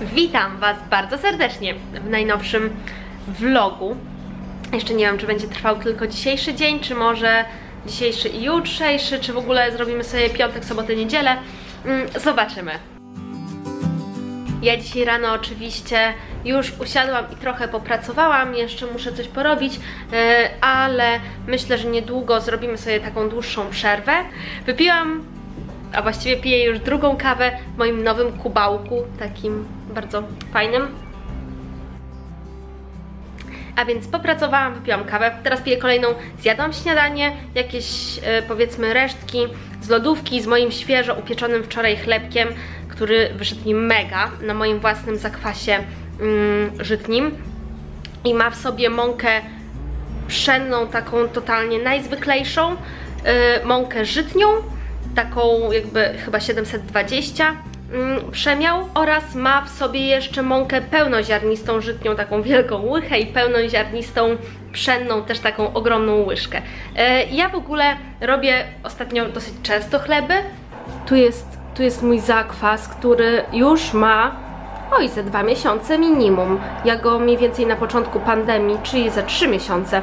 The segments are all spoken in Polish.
Witam Was bardzo serdecznie w najnowszym vlogu. Jeszcze nie wiem, czy będzie trwał tylko dzisiejszy dzień, czy może dzisiejszy i jutrzejszy, czy w ogóle zrobimy sobie piątek, sobotę, niedzielę. Mm, Zobaczymy. Ja dzisiaj rano oczywiście już usiadłam i trochę popracowałam, jeszcze muszę coś porobić, e, ale myślę, że niedługo zrobimy sobie taką dłuższą przerwę. Wypiłam, a właściwie piję już drugą kawę w moim nowym kubałku, takim bardzo fajnym. A więc popracowałam, wypiłam kawę, teraz piję kolejną, zjadłam śniadanie, jakieś e, powiedzmy resztki z lodówki z moim świeżo upieczonym wczoraj chlebkiem, który wyszedł mi mega na moim własnym zakwasie mm, żytnim. I ma w sobie mąkę pszenną, taką totalnie najzwyklejszą, y, mąkę żytnią, taką jakby chyba 720 mm, przemiał oraz ma w sobie jeszcze mąkę pełnoziarnistą żytnią, taką wielką łychę i pełnoziarnistą pszenną, też taką ogromną łyżkę. Y, ja w ogóle robię ostatnio dosyć często chleby. Tu jest, tu jest mój zakwas, który już ma Oj, ze dwa miesiące minimum. Ja go mniej więcej na początku pandemii, czyli za trzy miesiące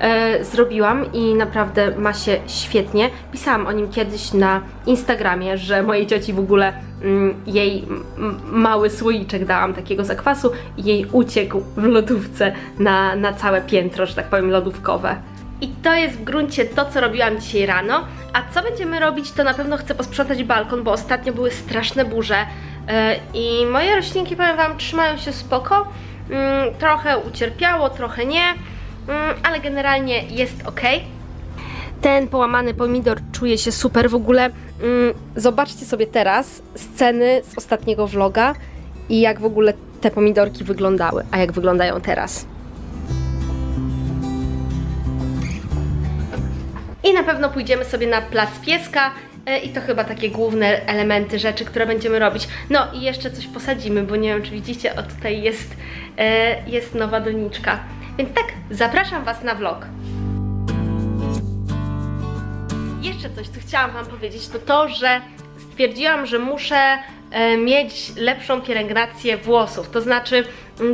e, zrobiłam i naprawdę ma się świetnie. Pisałam o nim kiedyś na Instagramie, że mojej cioci w ogóle mm, jej m, mały słoiczek dałam takiego zakwasu i jej uciekł w lodówce na, na całe piętro, że tak powiem, lodówkowe. I to jest w gruncie to, co robiłam dzisiaj rano. A co będziemy robić, to na pewno chcę posprzątać balkon, bo ostatnio były straszne burze. E, I moje roślinki, powiem Wam, trzymają się spoko. Mm, Trochę ucierpiało, trochę nie, Mm, ale generalnie jest ok. Ten połamany pomidor czuje się super w ogóle. Mm, Zobaczcie sobie teraz sceny z ostatniego vloga i jak w ogóle te pomidorki wyglądały, a jak wyglądają teraz. I na pewno pójdziemy sobie na plac pieska e, i to chyba takie główne elementy rzeczy, które będziemy robić. No i jeszcze coś posadzimy, bo nie wiem czy widzicie, o tutaj jest, e, jest nowa doniczka. Więc tak, zapraszam Was na vlog. Coś, co chciałam Wam powiedzieć, to to, że stwierdziłam, że muszę e, mieć lepszą pielęgnację włosów. To znaczy,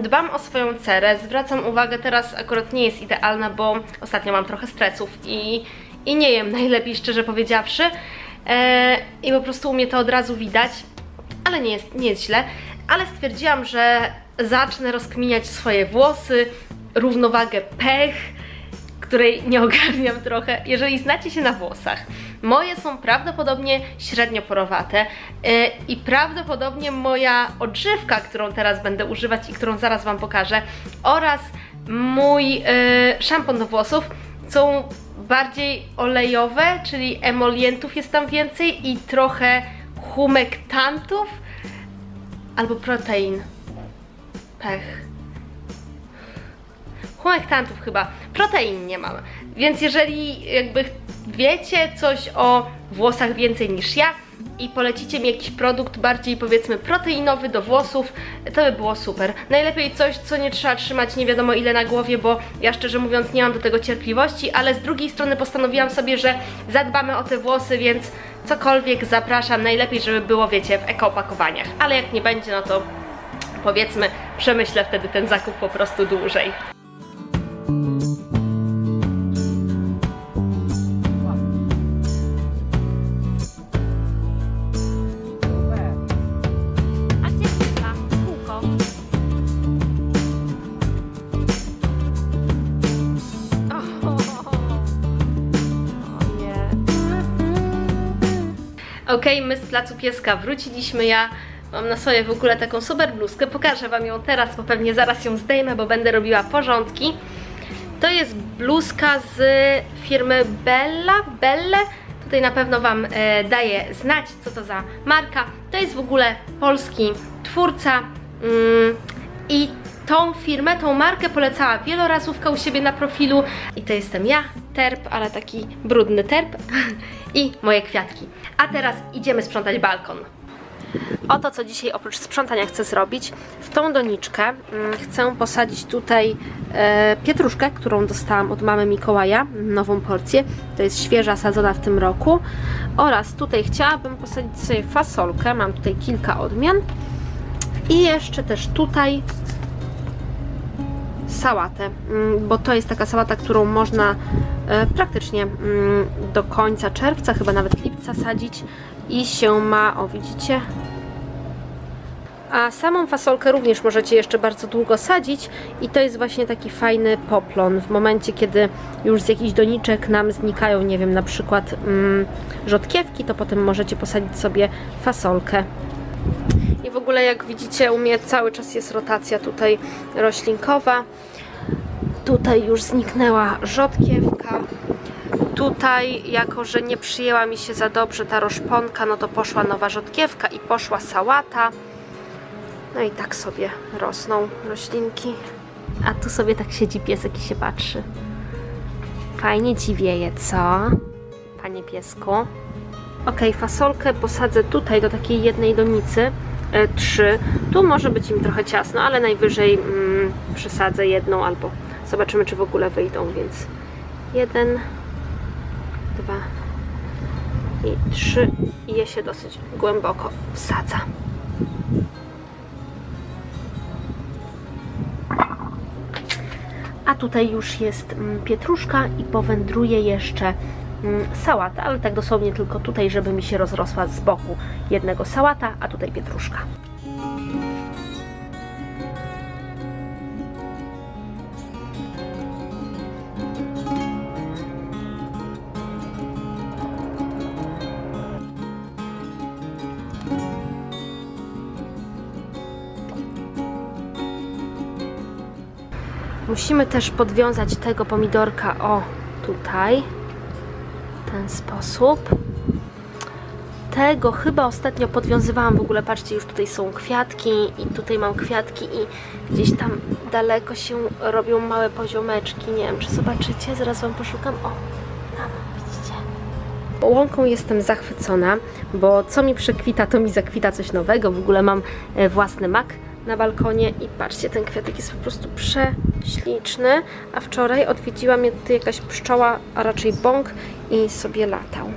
dbam o swoją cerę, zwracam uwagę, teraz akurat nie jest idealna, bo ostatnio mam trochę stresów i, i nie jem najlepiej, szczerze powiedziawszy. E, I po prostu u mnie to od razu widać, ale nie jest, nie jest źle. Ale stwierdziłam, że zacznę rozkminiać swoje włosy, równowagę pech, której nie ogarniam trochę. Jeżeli znacie się na włosach, moje są prawdopodobnie średnio porowate yy, i prawdopodobnie moja odżywka, którą teraz będę używać i którą zaraz Wam pokażę, oraz mój yy, szampon do włosów są bardziej olejowe, czyli emolientów jest tam więcej i trochę humektantów albo protein. Pech humektantów chyba, protein nie mam. Więc jeżeli jakby wiecie coś o włosach więcej niż ja i polecicie mi jakiś produkt bardziej powiedzmy proteinowy do włosów, to by było super. Najlepiej coś, co nie trzeba trzymać nie wiadomo ile na głowie, bo ja szczerze mówiąc nie mam do tego cierpliwości, ale z drugiej strony postanowiłam sobie, że zadbamy o te włosy, więc cokolwiek zapraszam, najlepiej żeby było, wiecie, w ekoopakowaniach. Ale jak nie będzie, no to powiedzmy, przemyślę wtedy ten zakup po prostu dłużej. Okej, my z placu pieska wróciliśmy. Ja mam na sobie w ogóle taką super bluzkę. Pokażę Wam ją teraz, bo pewnie zaraz ją zdejmę, bo będę robiła porządki. To jest bluzka z firmy Bella, Belle. Tutaj na pewno Wam e, daję znać, co to za marka. To jest w ogóle polski twórca mm, i tą firmę, tą markę polecała wielorazówka u siebie na profilu. I to jestem ja, terp, ale taki brudny terp i moje kwiatki. A teraz idziemy sprzątać balkon. Oto co dzisiaj oprócz sprzątania chcę zrobić. W tą doniczkę mm, chcę posadzić tutaj e, pietruszkę, którą dostałam od mamy Mikołaja, nową porcję. To jest świeża, sadzona w tym roku. Oraz tutaj chciałabym posadzić sobie fasolkę, mam tutaj kilka odmian. I jeszcze też tutaj sałatę, mm, bo to jest taka sałata, którą można e, praktycznie mm, do końca czerwca, chyba nawet lipca sadzić i się ma, o widzicie, a samą fasolkę również możecie jeszcze bardzo długo sadzić i to jest właśnie taki fajny poplon. W momencie, kiedy już z jakichś doniczek nam znikają, nie wiem, na przykład mm, rzodkiewki, to potem możecie posadzić sobie fasolkę. I w ogóle jak widzicie u mnie cały czas jest rotacja tutaj roślinkowa. Tutaj już zniknęła rzodkiewka. Tutaj, jako że nie przyjęła mi się za dobrze ta roszponka, no to poszła nowa rzodkiewka i poszła sałata. No i tak sobie rosną roślinki. A tu sobie tak siedzi piesek i się patrzy. Fajnie ci wieje, co? Panie piesku. Ok, fasolkę posadzę tutaj do takiej jednej donicy. E, trzy. Tu może być im trochę ciasno, ale najwyżej mm, przesadzę jedną albo zobaczymy, czy w ogóle wyjdą, więc jeden, dwa i trzy. I je się dosyć głęboko wsadza. A tutaj już jest mm, pietruszka i powędruje jeszcze sałata, ale tak dosłownie tylko tutaj, żeby mi się rozrosła z boku jednego sałata, a tutaj pietruszka. Musimy też podwiązać tego pomidorka o tutaj ten sposób. Tego chyba ostatnio podwiązywałam w ogóle, patrzcie, już tutaj są kwiatki i tutaj mam kwiatki i gdzieś tam daleko się robią małe poziomeczki. Nie wiem, czy zobaczycie, zaraz Wam poszukam. O, tam, widzicie? Łąką jestem zachwycona, bo co mi przekwita, to mi zakwita coś nowego. W ogóle mam e, własny mak na balkonie i patrzcie, ten kwiatek jest po prostu prześliczny, a wczoraj odwiedziła mnie tutaj jakaś pszczoła, a raczej bąk i sobie latał.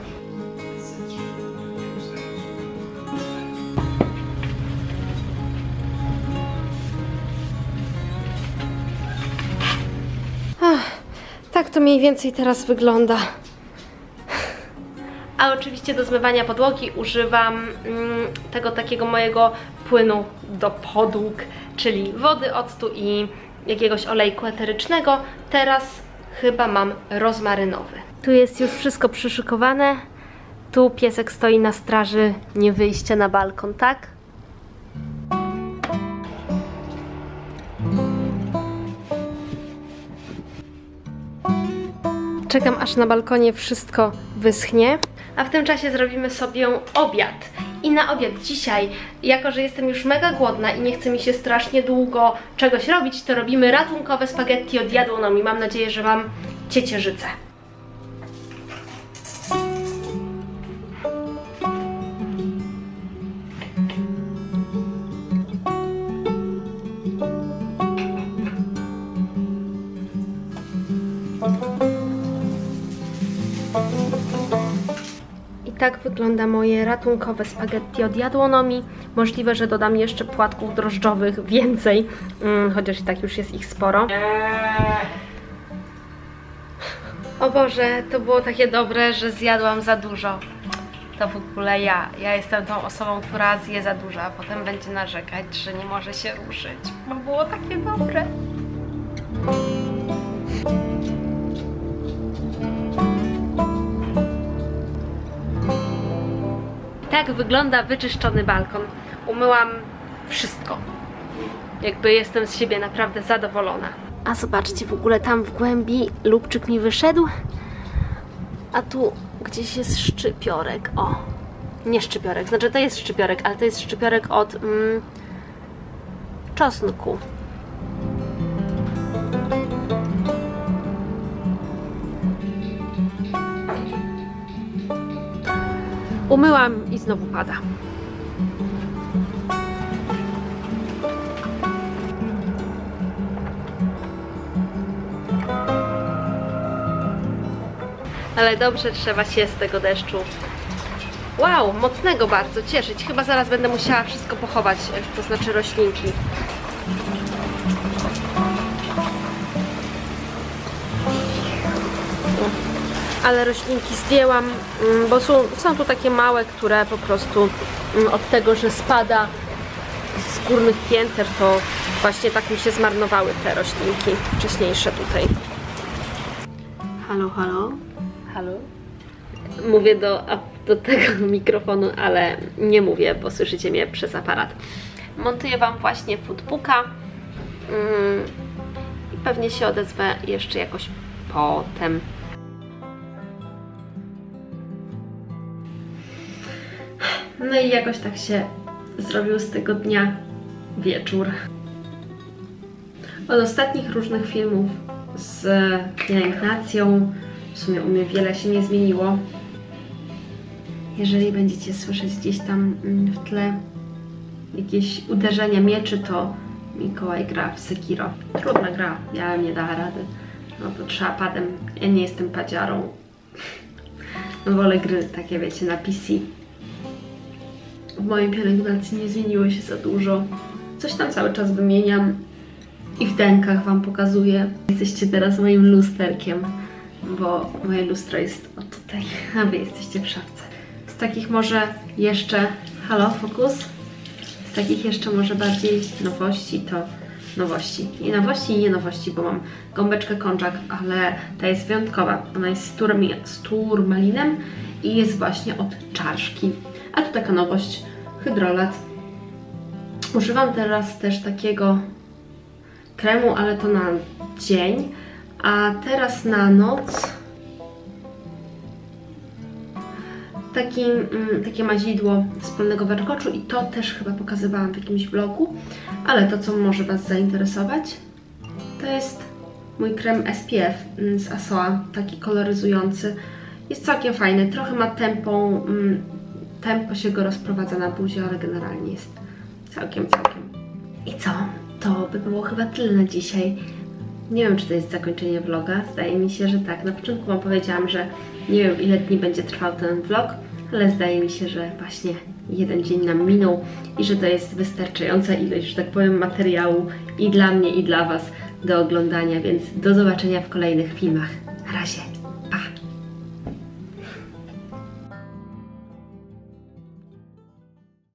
Ach, tak to mniej więcej teraz wygląda. A oczywiście do zmywania podłogi używam mm, tego takiego mojego płynu do podłóg, czyli wody, octu i jakiegoś olejku eterycznego. Teraz chyba mam rozmarynowy. Tu jest już wszystko przyszykowane. Tu piesek stoi na straży, nie wyjście na balkon, tak? Czekam aż na balkonie wszystko wyschnie, a w tym czasie zrobimy sobie obiad. I na obiad dzisiaj, jako że jestem już mega głodna i nie chce mi się strasznie długo czegoś robić, to robimy ratunkowe spaghetti od jadłonomi. Mam nadzieję, że Wam ciecierzycę. Wygląda moje ratunkowe spaghetti od jadłonomi. Możliwe, że dodam jeszcze płatków drożdżowych więcej, mm, chociaż i tak już jest ich sporo. O Boże, to było takie dobre, że zjadłam za dużo. To w ogóle ja. Ja jestem tą osobą, która zje za dużo, a potem będzie narzekać, że nie może się ruszyć, bo było takie dobre. Tak wygląda wyczyszczony balkon. Umyłam wszystko. Jakby jestem z siebie naprawdę zadowolona. A zobaczcie, w ogóle tam w głębi lubczyk mi wyszedł. A tu gdzieś jest szczypiorek. O, nie szczypiorek, znaczy to jest szczypiorek, ale to jest szczypiorek od mm, czosnku. Umyłam i znowu pada. Ale dobrze trzeba się z tego deszczu Wow, mocnego bardzo, cieszyć. Chyba zaraz będę musiała wszystko pochować, e, to znaczy roślinki. Ale roślinki zdjęłam, mm, bo są, są tu takie małe, które po prostu mm, od tego, że spada z górnych pięter, to właśnie tak mi się zmarnowały te roślinki wcześniejsze tutaj. Halo, halo? Halo? Mówię do, do tego mikrofonu, ale nie mówię, bo słyszycie mnie przez aparat. Montuję Wam właśnie foodbooka mm, i pewnie się odezwę jeszcze jakoś potem. No i jakoś tak się zrobił z tego dnia wieczór. Od ostatnich różnych filmów z pielęgnacją, w sumie u mnie wiele się nie zmieniło. Jeżeli będziecie słyszeć gdzieś tam mm, w tle jakieś uderzenia mieczy, to Mikołaj gra w Sekiro. Trudna gra, ja nie dała rady. No to trzeba padem. Ja nie jestem padziarą. No wolę gry takie, wiecie, na PC w mojej pielęgnacji nie zmieniło się za dużo. Coś tam cały czas wymieniam i w denkach Wam pokazuję. Jesteście teraz moim lusterkiem, bo moje lustro jest o tutaj, a Wy jesteście w szafce. Z takich może jeszcze... Halo, fokus? Z takich jeszcze może bardziej nowości to nowości. I nowości i nie nowości, bo mam gąbeczkę konczak, ale ta jest wyjątkowa. Ona jest z, z turmalinem i jest właśnie od czaszki. A tu taka nowość, hydrolat. Używam teraz też takiego kremu, ale to na dzień, a teraz na noc taki, mm, takie mazidło z polnego warkoczu i to też chyba pokazywałam w jakimś vlogu, ale to, co może Was zainteresować, to jest mój krem SPF z Asoa, taki koloryzujący. Jest całkiem fajny, trochę ma tempą, mm, tempo się go rozprowadza na buzi, ale generalnie jest całkiem, całkiem. I co? To by było chyba tyle na dzisiaj. Nie wiem, czy to jest zakończenie vloga. Zdaje mi się, że tak. Na początku Wam powiedziałam, że nie wiem, ile dni będzie trwał ten vlog, ale zdaje mi się, że właśnie jeden dzień nam minął i że to jest wystarczająca ilość, że tak powiem, materiału i dla mnie, i dla Was do oglądania, więc do zobaczenia w kolejnych filmach. Na razie!